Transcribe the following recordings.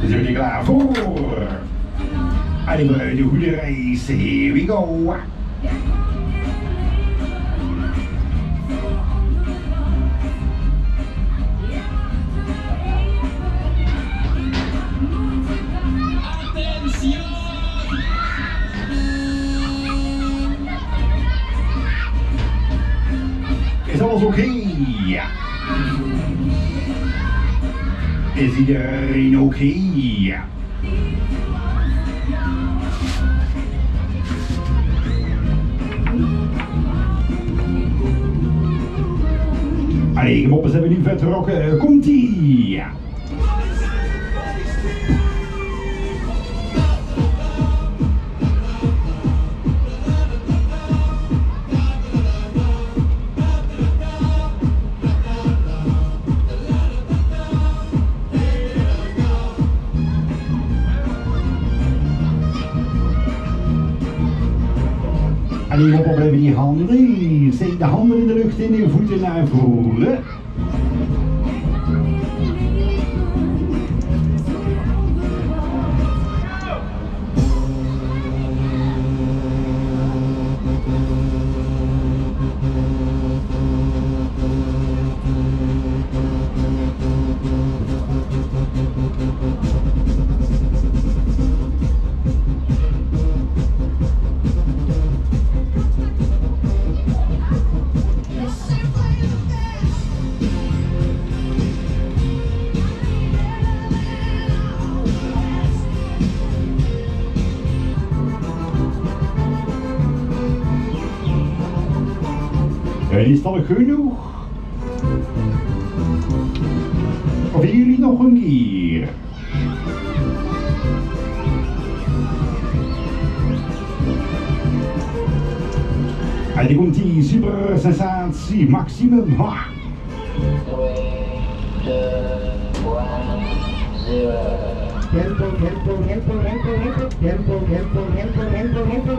Zijn jullie klaar voor? Allez, de goede race. Here we go. Ja. Is iedereen oké? Ja. Allee, moppers hebben nu vet rocken. Komt-ie! Allee, hop op, hebben die handen. Steek de handen in de lucht en de voeten naar voren. Is dat genoeg? Of jullie nog een keer? En die komt die super sensatie maximum. Ha! 3, 2, 1, 0. Tempo, tempo, tempo, tempo, tempo, tempo, tempo, tempo, tempo, tempo.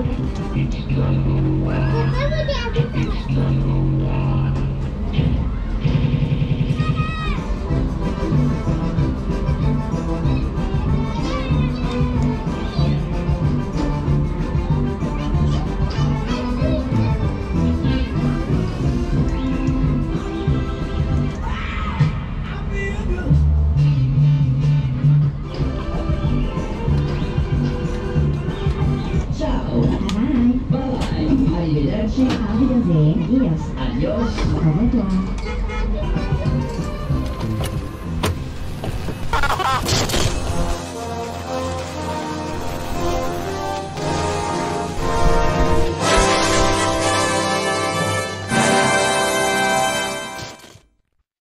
你好，李女士。你好，小。